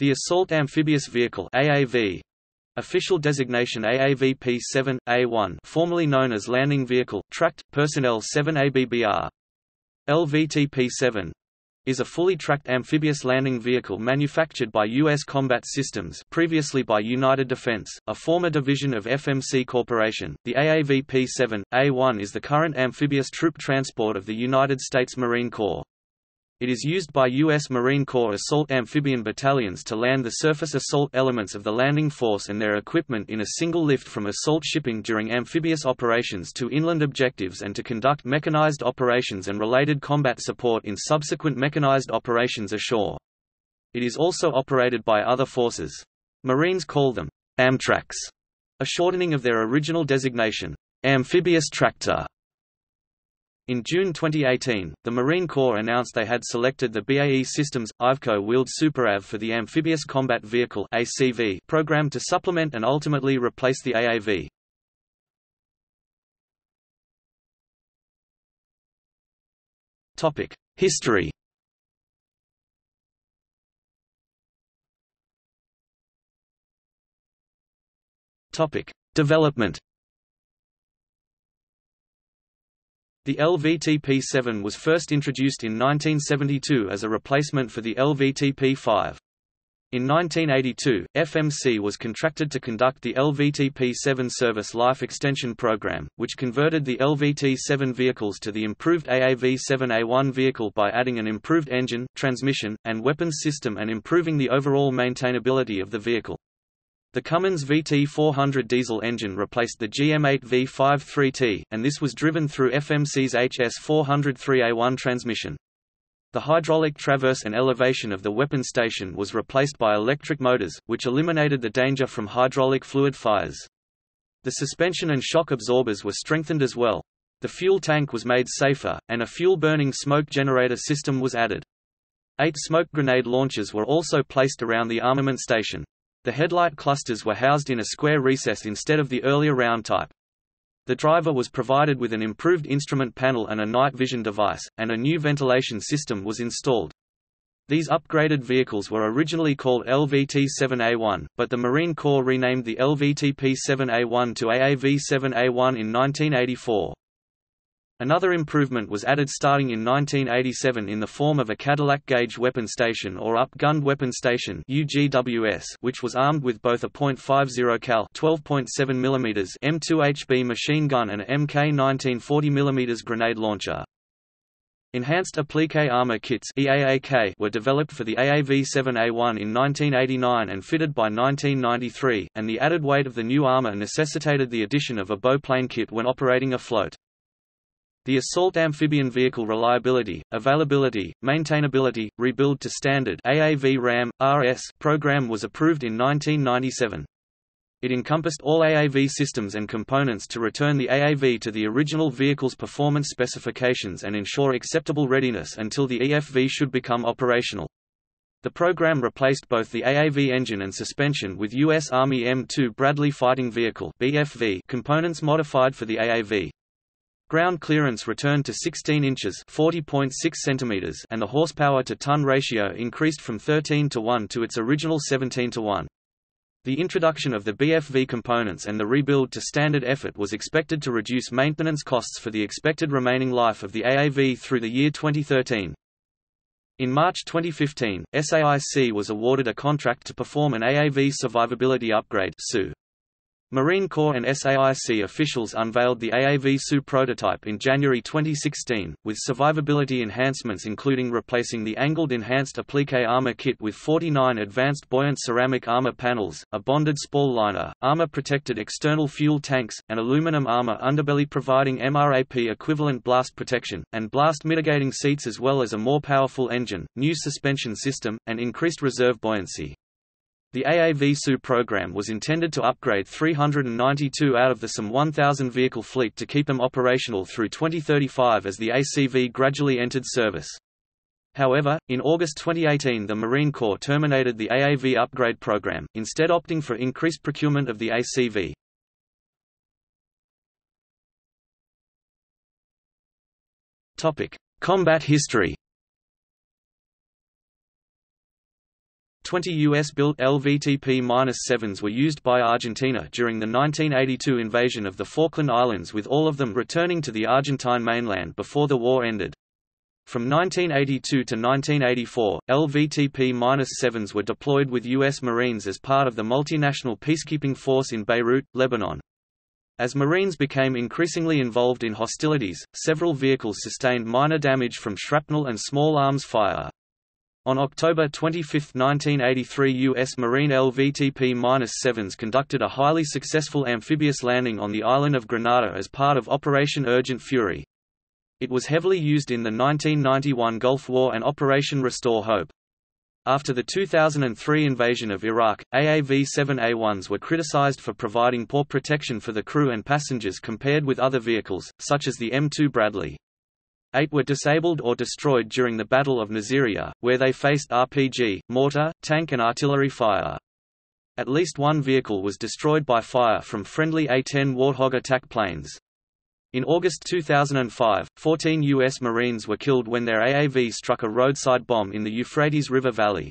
The Assault Amphibious Vehicle AAV, Official designation AAVP-7, A1 formerly known as Landing Vehicle, Tracked, Personnel 7 ABBR. LVTP-7 is a fully tracked amphibious landing vehicle manufactured by U.S. Combat Systems previously by United Defense, a former division of FMC Corporation. The AAVP-7, A1 is the current amphibious troop transport of the United States Marine Corps. It is used by U.S. Marine Corps assault amphibian battalions to land the surface assault elements of the landing force and their equipment in a single lift from assault shipping during amphibious operations to inland objectives and to conduct mechanized operations and related combat support in subsequent mechanized operations ashore. It is also operated by other forces. Marines call them Amtracs, a shortening of their original designation, amphibious tractor. In June 2018, the Marine Corps announced they had selected the BAE Systems Iveco wheeled SuperAV for the Amphibious Combat Vehicle (ACV) program to supplement and ultimately replace the AAV. Topic: History. Topic: Development. The LVTP-7 was first introduced in 1972 as a replacement for the LVTP-5. In 1982, FMC was contracted to conduct the LVTP-7 Service Life Extension Program, which converted the LVT-7 vehicles to the improved AAV-7A1 vehicle by adding an improved engine, transmission, and weapons system and improving the overall maintainability of the vehicle. The Cummins VT400 diesel engine replaced the GM8 V53T, and this was driven through FMC's HS400 3A1 transmission. The hydraulic traverse and elevation of the weapon station was replaced by electric motors, which eliminated the danger from hydraulic fluid fires. The suspension and shock absorbers were strengthened as well. The fuel tank was made safer, and a fuel-burning smoke generator system was added. Eight smoke grenade launchers were also placed around the armament station. The headlight clusters were housed in a square recess instead of the earlier round type. The driver was provided with an improved instrument panel and a night vision device, and a new ventilation system was installed. These upgraded vehicles were originally called LVT-7A1, but the Marine Corps renamed the LVTP-7A1 to AAV-7A1 in 1984. Another improvement was added starting in 1987 in the form of a Cadillac Gauge Weapon Station or Up-Gunned Weapon Station UGWS, which was armed with both a .50 cal 12.7 mm M2HB machine gun and a MK 1940 mm grenade launcher. Enhanced Applique Armor Kits EAAK were developed for the AAV-7A1 in 1989 and fitted by 1993, and the added weight of the new armor necessitated the addition of a bow plane kit when operating afloat. The Assault Amphibian Vehicle Reliability, Availability, Maintainability, Rebuild to Standard AAV RAM, RS program was approved in 1997. It encompassed all AAV systems and components to return the AAV to the original vehicle's performance specifications and ensure acceptable readiness until the EFV should become operational. The program replaced both the AAV engine and suspension with U.S. Army M2 Bradley Fighting Vehicle BFV components modified for the AAV. Ground clearance returned to 16 inches (40.6 centimeters) and the horsepower to ton ratio increased from 13 to 1 to its original 17 to 1. The introduction of the BFV components and the rebuild to standard effort was expected to reduce maintenance costs for the expected remaining life of the AAV through the year 2013. In March 2015, SAIC was awarded a contract to perform an AAV survivability upgrade Marine Corps and SAIC officials unveiled the AAV-SU prototype in January 2016, with survivability enhancements including replacing the angled enhanced applique armor kit with 49 advanced buoyant ceramic armor panels, a bonded spall liner, armor-protected external fuel tanks, and aluminum armor underbelly providing MRAP equivalent blast protection, and blast mitigating seats as well as a more powerful engine, new suspension system, and increased reserve buoyancy. The AAV-SU program was intended to upgrade 392 out of the some 1,000 vehicle fleet to keep them operational through 2035 as the ACV gradually entered service. However, in August 2018 the Marine Corps terminated the AAV upgrade program, instead opting for increased procurement of the ACV. Combat history 20 U.S.-built LVTP-7s were used by Argentina during the 1982 invasion of the Falkland Islands with all of them returning to the Argentine mainland before the war ended. From 1982 to 1984, LVTP-7s were deployed with U.S. Marines as part of the multinational peacekeeping force in Beirut, Lebanon. As Marines became increasingly involved in hostilities, several vehicles sustained minor damage from shrapnel and small arms fire. On October 25, 1983 U.S. Marine LVTP-7s conducted a highly successful amphibious landing on the island of Grenada as part of Operation Urgent Fury. It was heavily used in the 1991 Gulf War and Operation Restore Hope. After the 2003 invasion of Iraq, AAV-7A1s were criticized for providing poor protection for the crew and passengers compared with other vehicles, such as the M2 Bradley. Eight were disabled or destroyed during the Battle of Nasiriyah, where they faced RPG, mortar, tank and artillery fire. At least one vehicle was destroyed by fire from friendly A-10 Warthog attack planes. In August 2005, 14 U.S. Marines were killed when their AAV struck a roadside bomb in the Euphrates River Valley.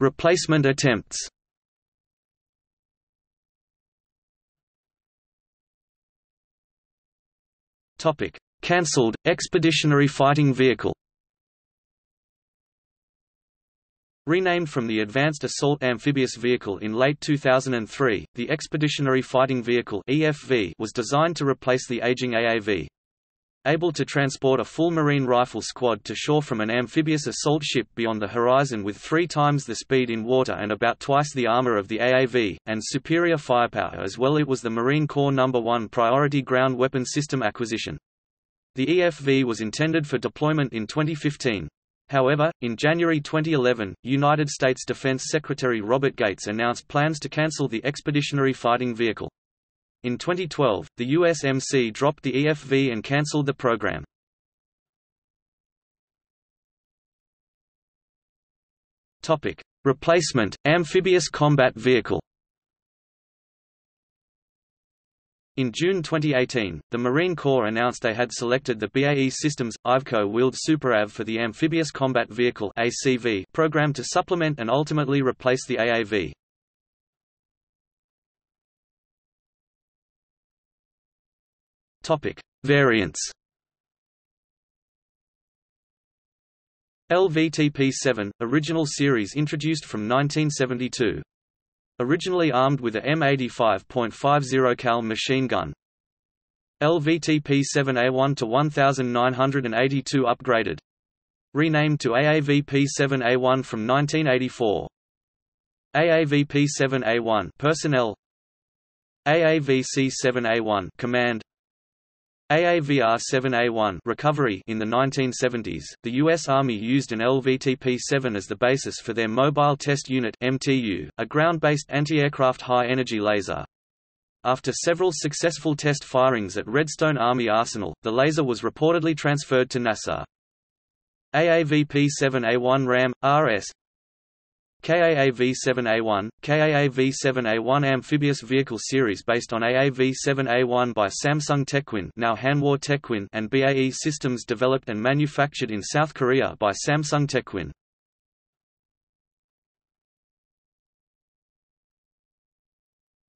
Replacement attempts Cancelled, expeditionary fighting vehicle Renamed from the Advanced Assault Amphibious Vehicle in late 2003, the Expeditionary Fighting Vehicle (EFV) was designed to replace the aging AAV. Able to transport a full marine rifle squad to shore from an amphibious assault ship beyond the horizon with three times the speed in water and about twice the armor of the AAV, and superior firepower as well it was the Marine Corps No. 1 priority ground weapon system acquisition. The EFV was intended for deployment in 2015. However, in January 2011, United States Defense Secretary Robert Gates announced plans to cancel the Expeditionary Fighting Vehicle. In 2012, the USMC dropped the EFV and cancelled the program. Topic: Replacement, amphibious combat vehicle In June 2018, the Marine Corps announced they had selected the BAE Systems Iveco-wheeled SuperAV for the Amphibious Combat Vehicle (ACV) program to supplement and ultimately replace the AAV. Topic: Variants. LVTP-7, original series introduced from 1972. Originally armed with a M85.50 cal machine gun. LVTP-7A1 to 1982 upgraded. Renamed to AAVP-7A1 from 1984. AAVP-7A1 personnel AAVC-7A1 command AAVR-7A1 recovery in the 1970s, the U.S. Army used an LVTP-7 as the basis for their Mobile Test Unit MTU, a ground-based anti-aircraft high-energy laser. After several successful test firings at Redstone Army Arsenal, the laser was reportedly transferred to NASA. AAVP-7A1 RAM, RS KAAV-7A1, KAAV-7A1 amphibious vehicle series based on AAV-7A1 by Samsung Techwin now Hanwha Techwin and BAE Systems developed and manufactured in South Korea by Samsung Techwin.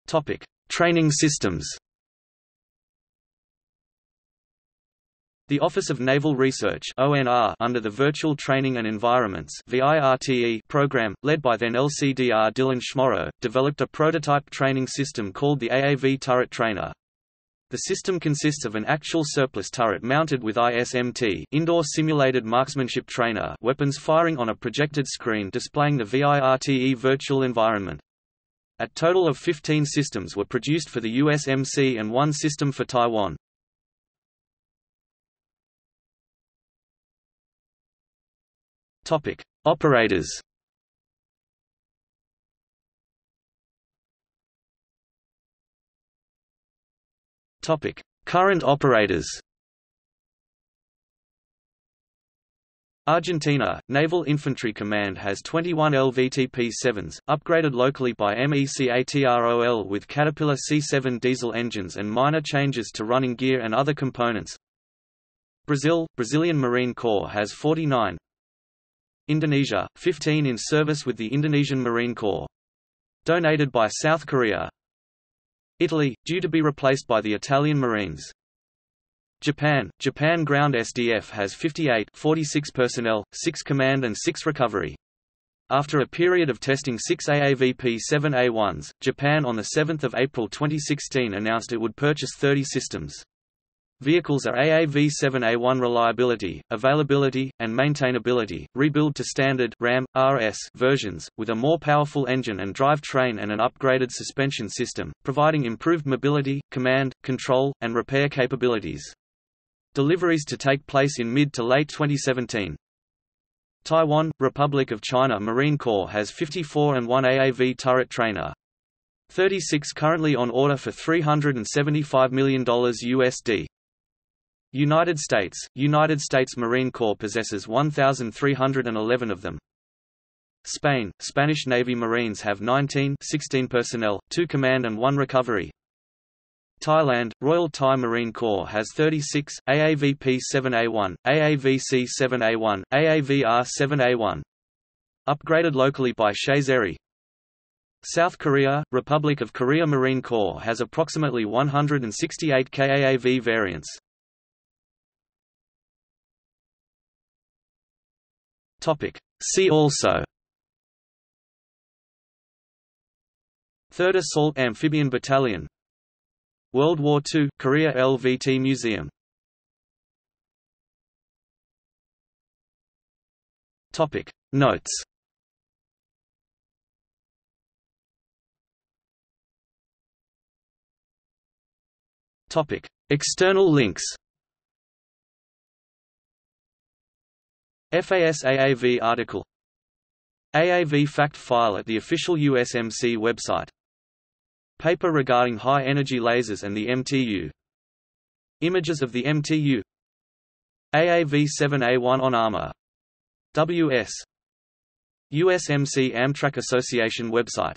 Topic: Training systems. The Office of Naval Research (ONR) under the Virtual Training and Environments (VIRTE) program, led by then LCDR Dylan Schmorrow, developed a prototype training system called the AAV Turret Trainer. The system consists of an actual surplus turret mounted with ISMT indoor simulated marksmanship trainer weapons firing on a projected screen displaying the VIRTE virtual environment. A total of 15 systems were produced for the USMC and one system for Taiwan. Topic: Operators. Topic: Current operators. Argentina, Naval Infantry Command has 21 LVTP-7s, upgraded locally by MECATROL with Caterpillar C7 diesel engines and minor changes to running gear and other components. Brazil – Brazilian Marine Corps has 49 Indonesia – 15 in service with the Indonesian Marine Corps. Donated by South Korea Italy – due to be replaced by the Italian Marines. Japan – Japan Ground SDF has 58 46 personnel, 6 command and 6 recovery. After a period of testing six AAVP-7A1s, Japan on 7 April 2016 announced it would purchase 30 systems. Vehicles are AAV-7A1 reliability, availability, and maintainability, rebuild to standard RAM, RS versions, with a more powerful engine and drive train and an upgraded suspension system, providing improved mobility, command, control, and repair capabilities. Deliveries to take place in mid to late 2017. Taiwan, Republic of China Marine Corps has 54 and 1 AAV turret trainer. 36 currently on order for $375 million USD. United States – United States Marine Corps possesses 1,311 of them. Spain – Spanish Navy Marines have 19 16 personnel, 2 command and 1 recovery. Thailand, Royal Thai Marine Corps has 36, AAVP-7A1, AAVC-7A1, AAVR-7A1. Upgraded locally by Chaiseri. South Korea, Republic of Korea Marine Corps has approximately 168 KAAV variants. See also. Third Assault Amphibian Battalion. World War II – Korea LVT Museum. Topic. Notes. Topic. External links FAS-AAV article. AAV fact file at the official USMC website. Paper regarding high-energy lasers and the MTU Images of the MTU AAV-7A1 on armor WS USMC Amtrac Association website